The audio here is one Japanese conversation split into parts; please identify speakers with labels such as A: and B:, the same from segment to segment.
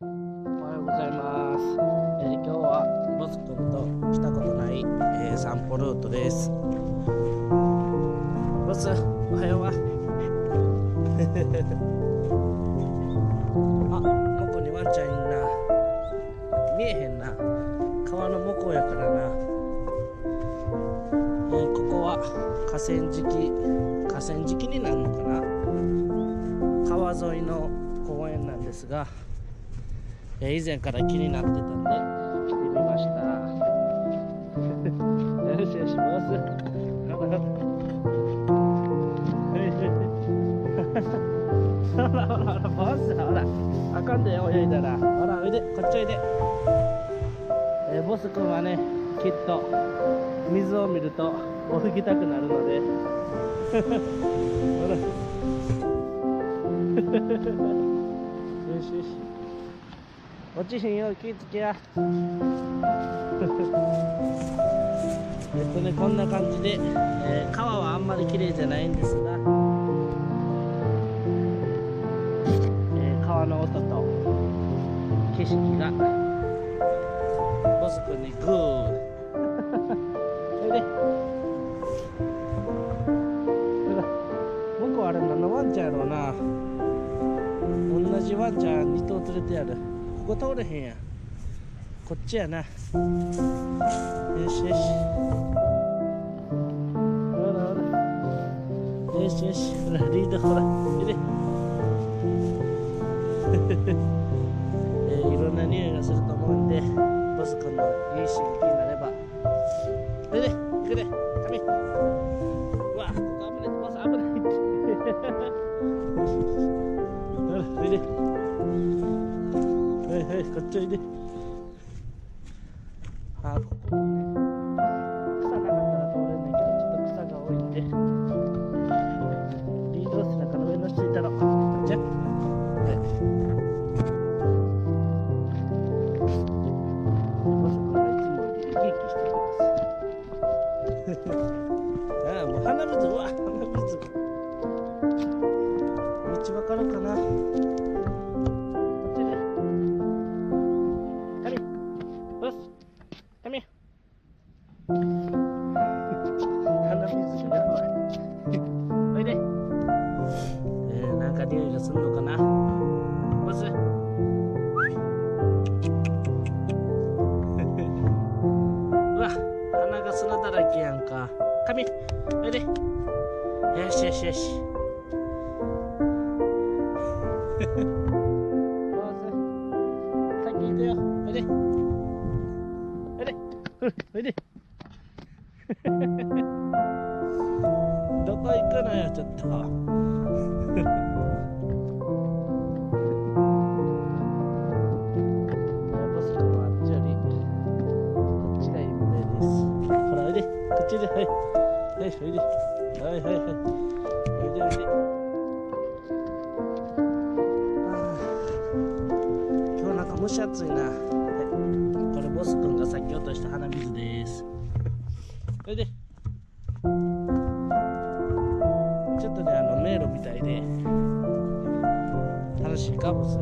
A: おはようございます。えー今日はボス君と来たことない、えー散歩ルートです。ボス、おはようは。あ、向こうにワンちゃんいんな。見えへんな。川の向こうやからな。えーここは河川敷、河川敷になるのかな。川沿いの公園なんですが。えー以前から気になってたんで来てみました。よしよしボスほらほらほらほらほらボスほらあかんで泳いだら。ほらおいでこっちおいで、えーボス君はねきっと水を見ると泳ぎたくなるので。ほ ら落ちひんよう気ぃつけや。えっとねこんな感じで、えー川はあんまり綺麗じゃないんですが、えー川の音と景色がボス君にグー。それでほら向こうあれ何のワンちゃんやろうな。同じワンちゃん2頭連れてやる。ここ通れへんやこっちやなよしよしほらほらよしよしほらリードほら入れえーいろんな匂いがすると思うんでボス君のいい刺激になればおいで行くで髪うわここ危ないボス危ないほらおいではいはいこっちおいで。あここ。がするのかな？ボス。うわ鼻が砂だらけやんか。カミおいで。よしよしよし。ボス先行くよ。おいで。おいで。おいで。どこ行くのよちょっと。っちではい。はいおいではいはいはい。おいでおい。であ今日なんか蒸し暑い。なこれボス君がさっき落とした鼻水ですおいでちょっとねあの迷路みたいで楽しいかボス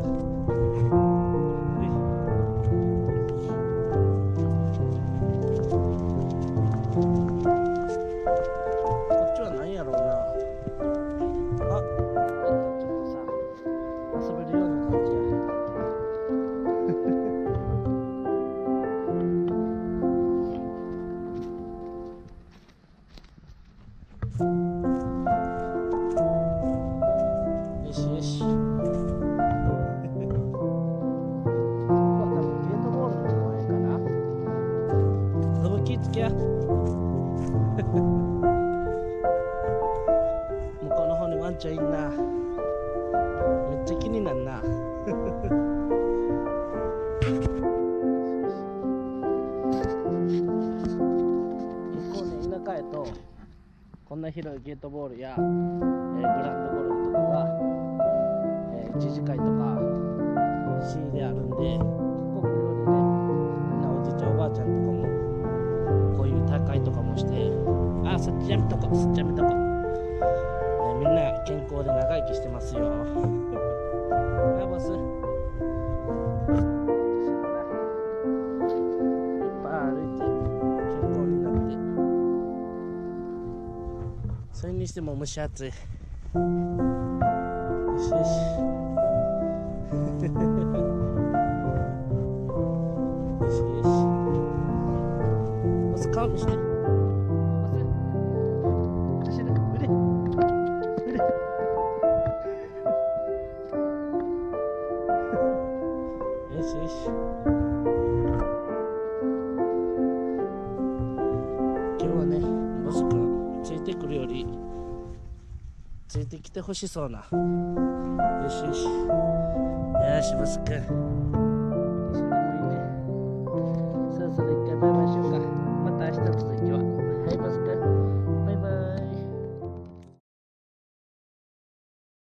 A: ちゃんいな。めっちゃ気になんな。結構ね、田舎へと、こんな広いゲートボールや、えーグランドゴルフとかが、えー、一次会とか C であるんで結構無料でねみんなおじいちゃんおばあちゃんとかもこういう大会とかもしてあそっちやめとこそっちやめとこ、健康で長生きしてますよ。はい、ボス。それにしても蒸し暑い。よしよし。くるよりついてきてほしそうな。よしよし。よしマス君。